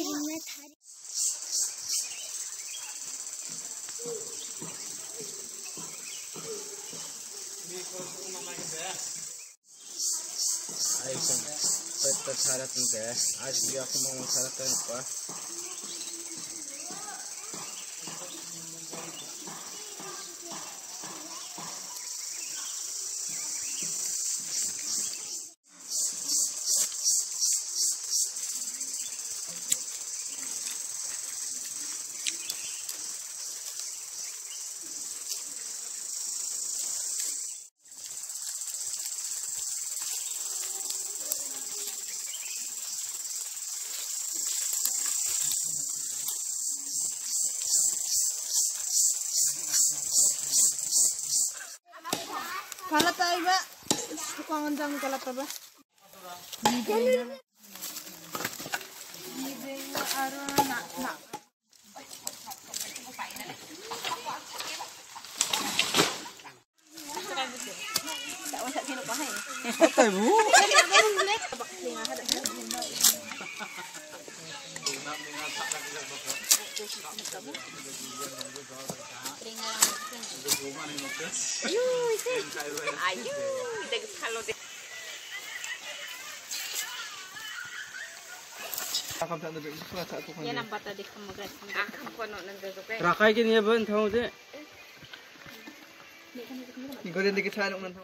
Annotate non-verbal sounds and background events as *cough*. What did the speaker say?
Aí, como? Pode estar tarado em 10. é que já fumou um tarado em é? Kalata iba. Sukangan dang kalata ba? Bibing *laughs* na. Bibing na aro na na. Patay mo! Ang bata di kamagat. Ang kono nang gagawin. Rakay gini ya, deh. Ikaw din dikit sa anong nang